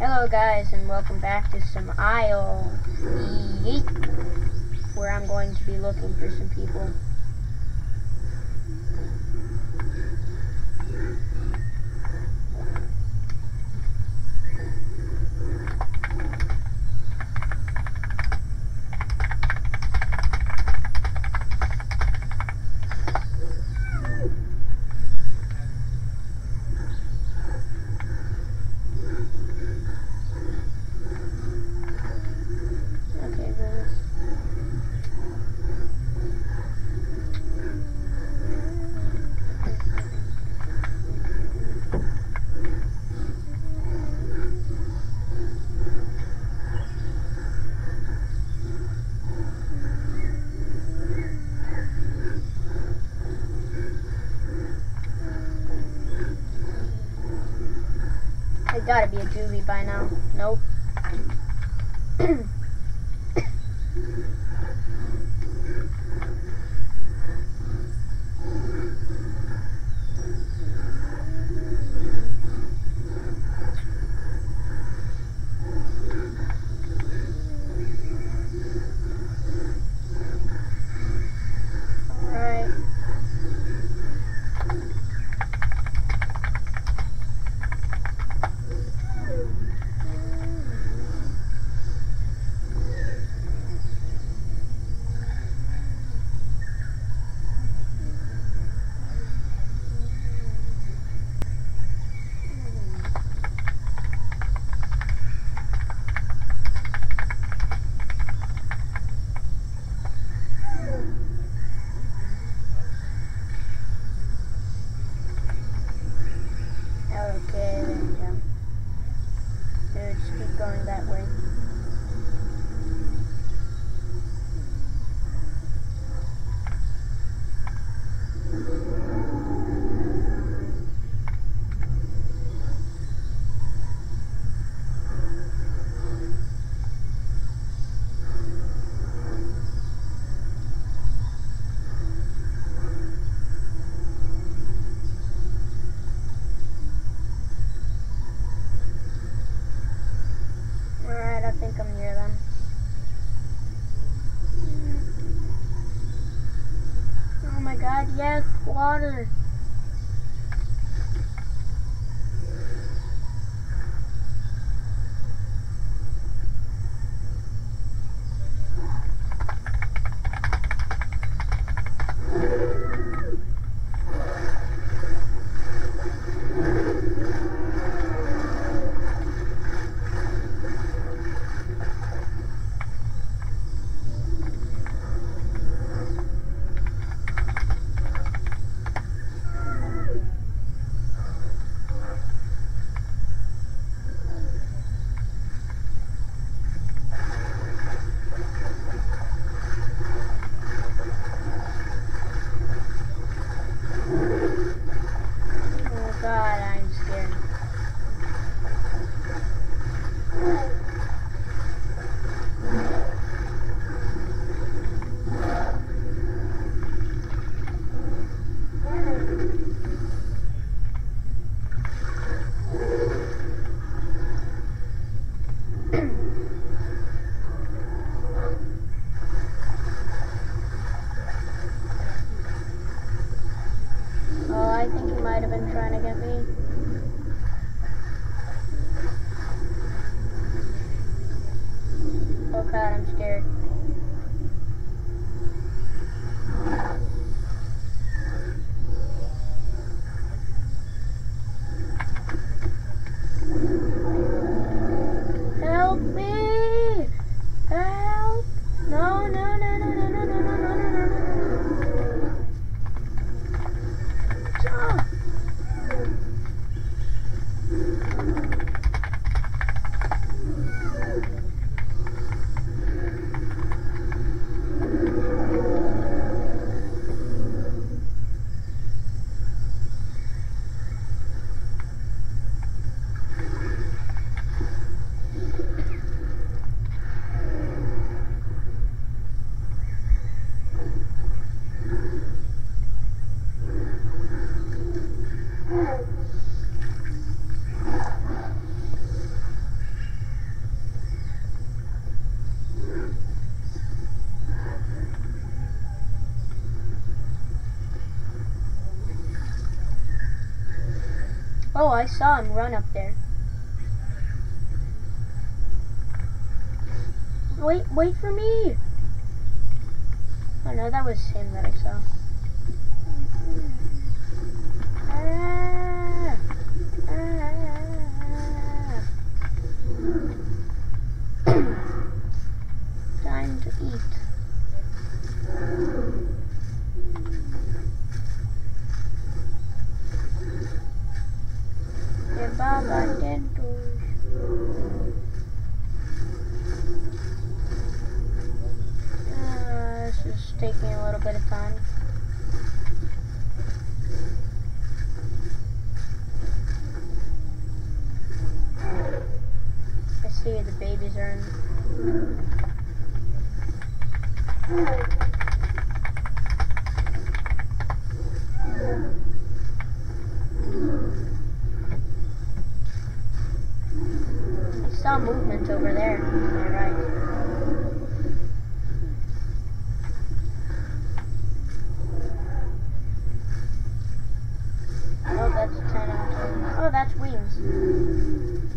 Hello guys and welcome back to some Isle where I'm going to be looking for some people. Gotta be a doobie by now. Nope. sure. Oh, I saw him run up there. Wait, wait for me! Oh no, that was him that I saw. let's turn. Oh, that's wings.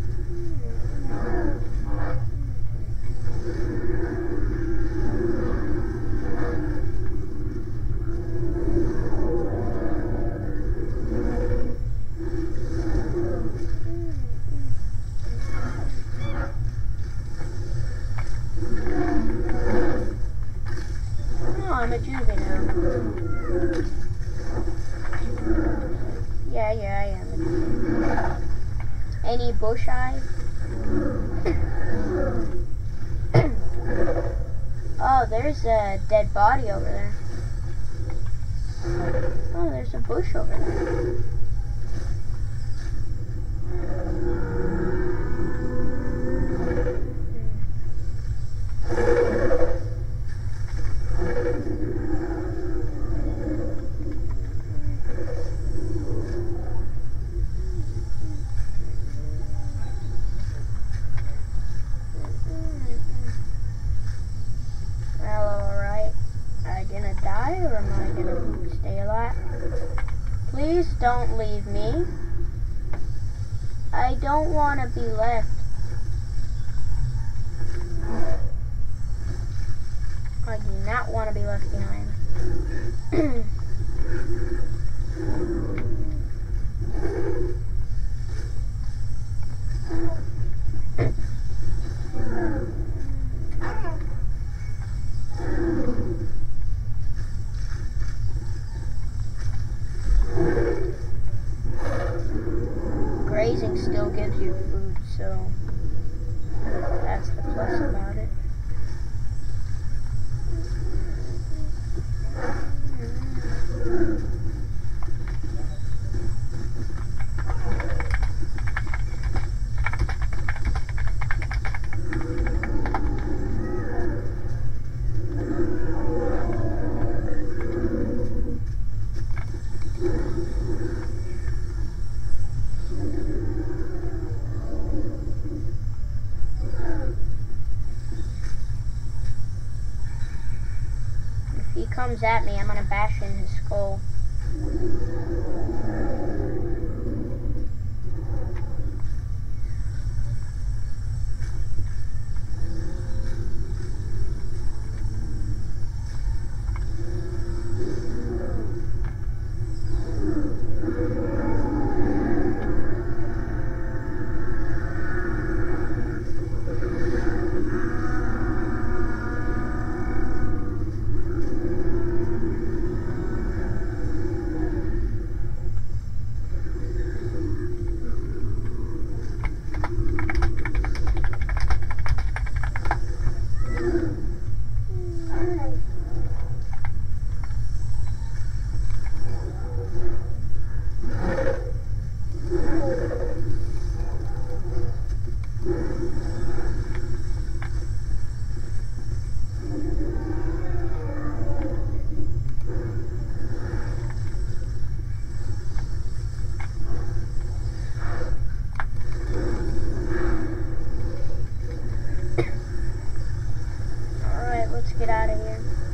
dead body over there. Oh, there's a bush over there. Wow. later.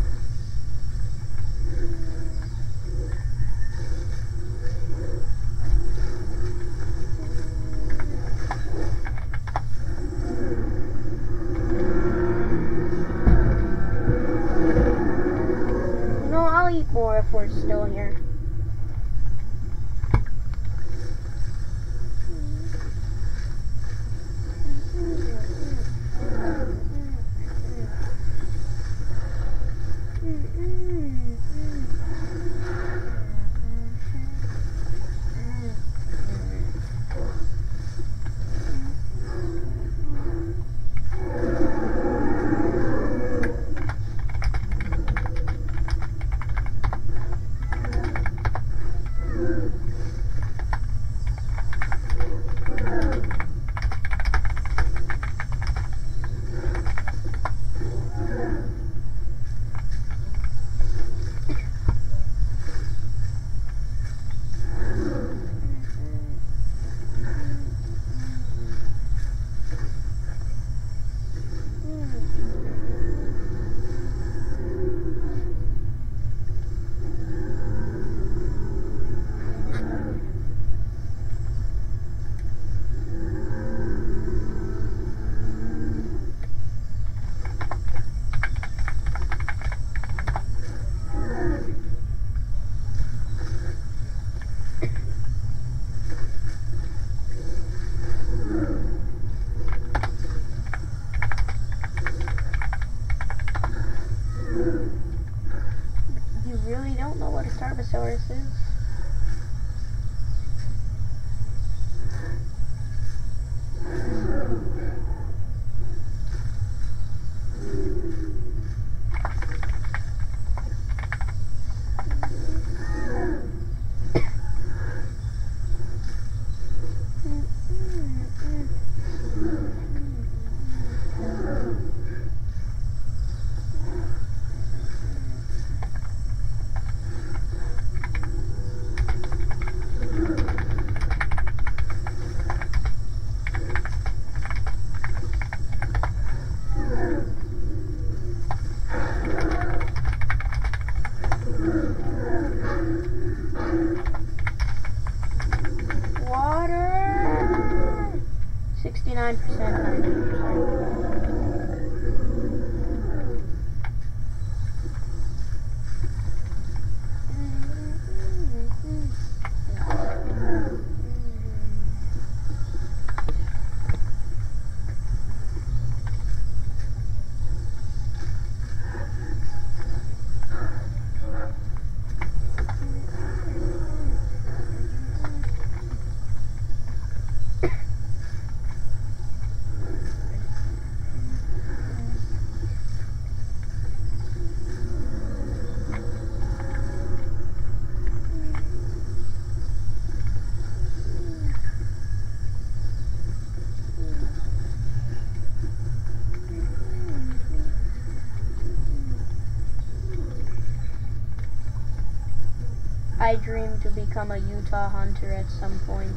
I dream to become a Utah hunter at some point.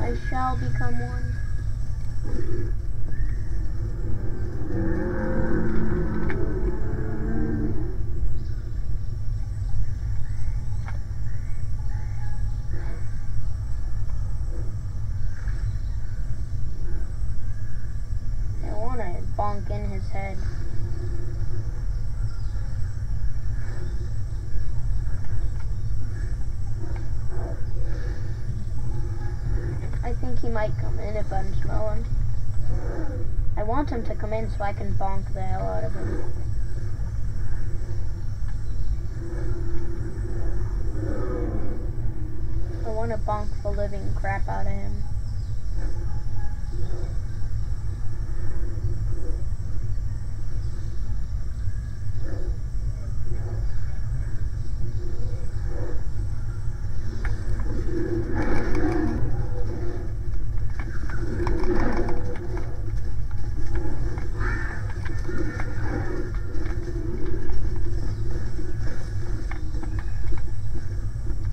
I shall become one. I want to bonk in his head. I think he might come in if I'm smelling. I want him to come in so I can bonk the hell out of him. I want to bonk the living crap out of him.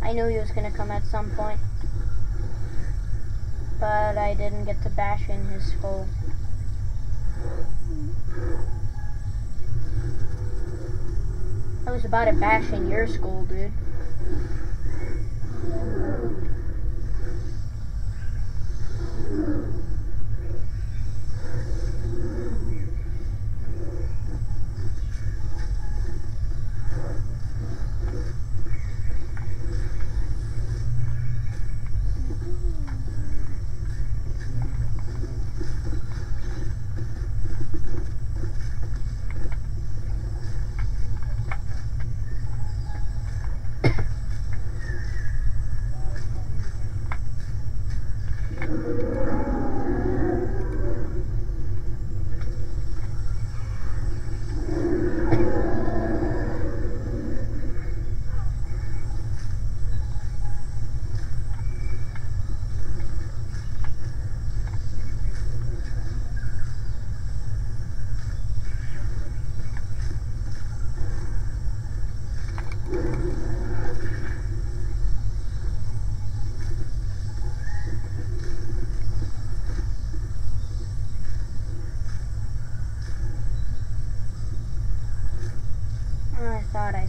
I knew he was gonna come at some point. But I didn't get to bash in his skull. I was about to bash in your skull, dude.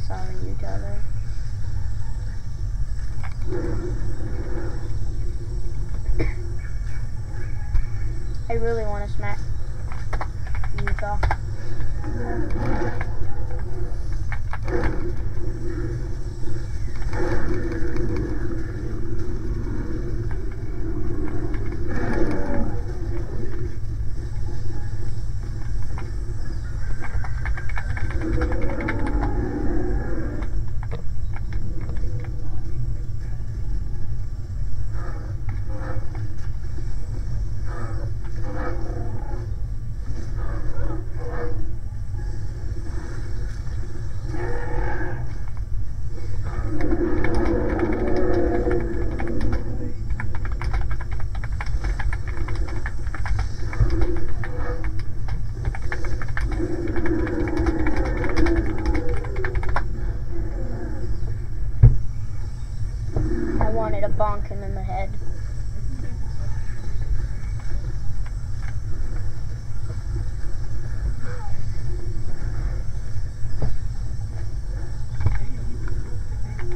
Utah. Though. I really want to smack Utah. Wanted to bonk him in the head.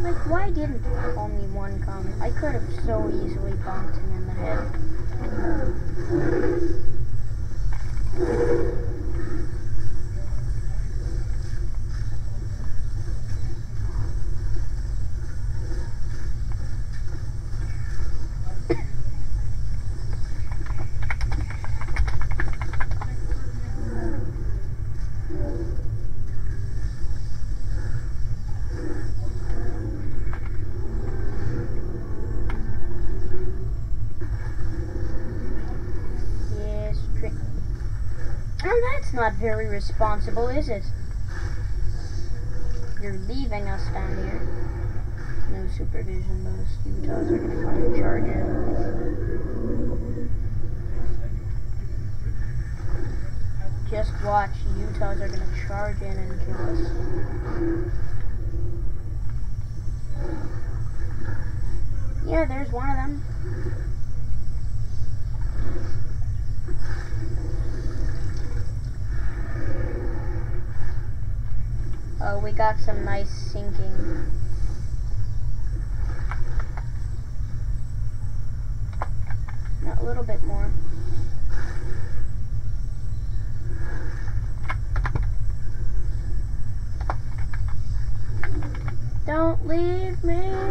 Like, why didn't only one come? I could have so easily bonked him in the head. Yes, tri- And that's not very responsible, is it? You're leaving us down here. No supervision, those Utahs are gonna come and charge in. Just watch, Utahs are gonna charge in and kill us. Yeah, there's one of them. Oh, we got some nice sinking. Not a little bit more. Don't leave me.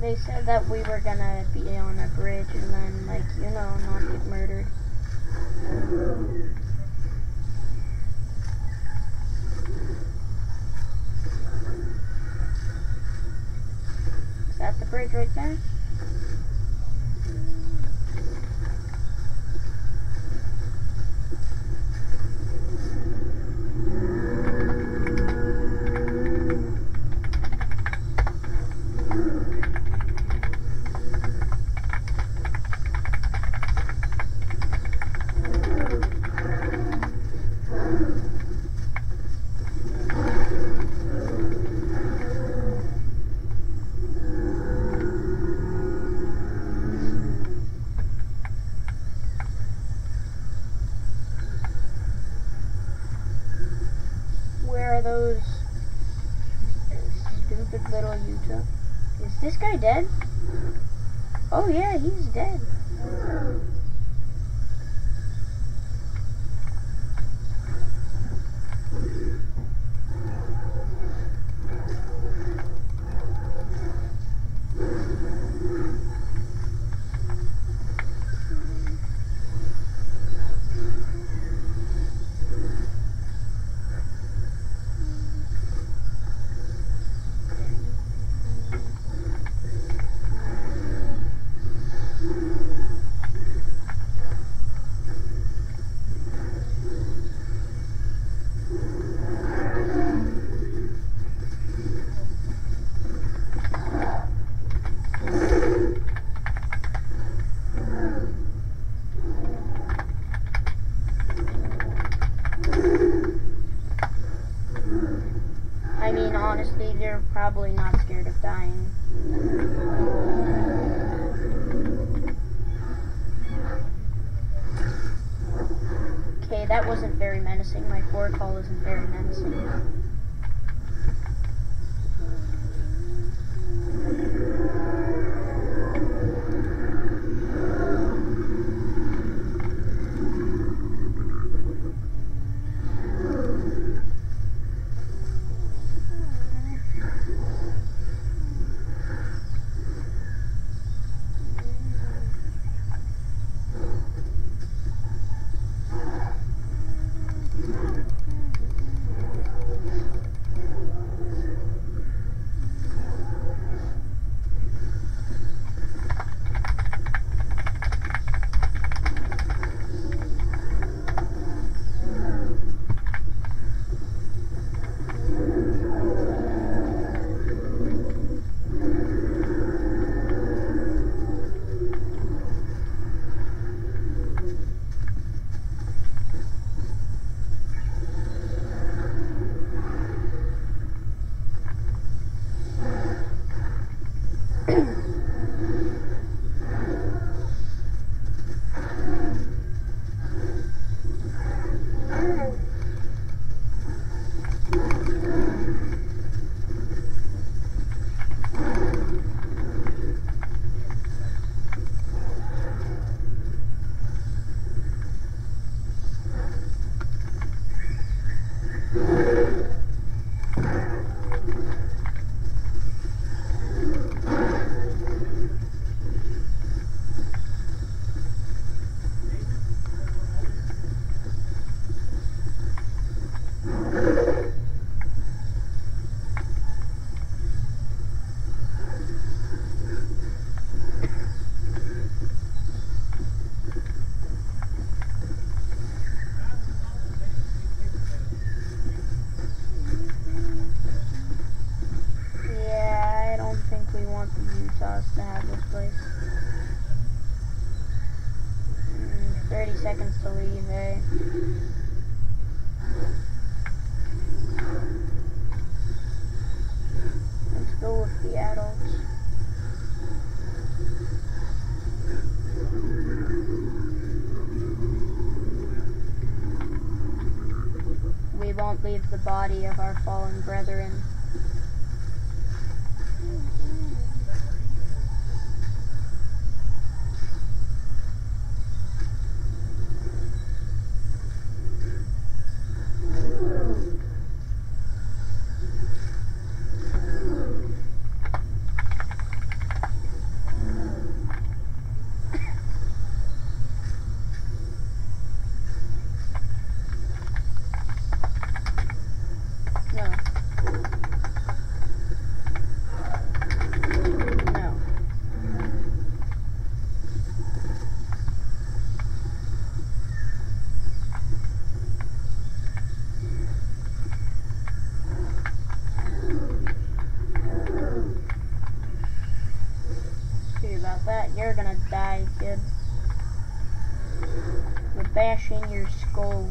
They said that we were gonna be on a bridge and then, like, you know, not get murdered. Is that the bridge right there? Where are those stupid little Utah? Is this guy dead? Oh yeah, he's dead. Won't leave the body of our fallen brethren. You're gonna die, kid. We're bashing your skull.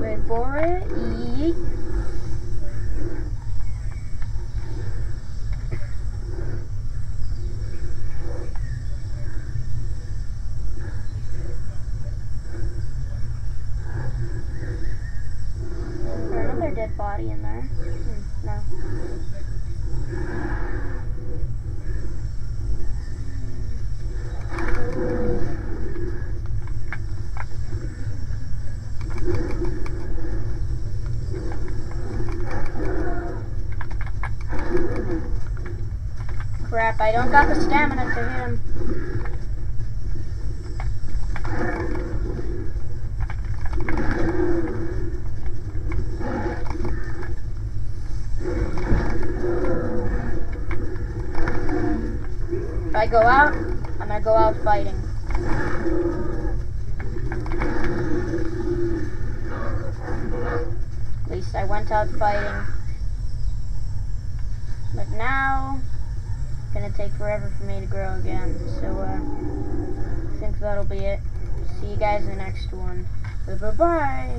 Wait for it. Yeet. Is there another dead body in there? Hmm, no. Crap, I don't got the stamina to him. If I go out, I'm gonna go out fighting. At least I went out fighting. But now, it's gonna take forever for me to grow again. So, uh, I think that'll be it. See you guys in the next one. Bye bye.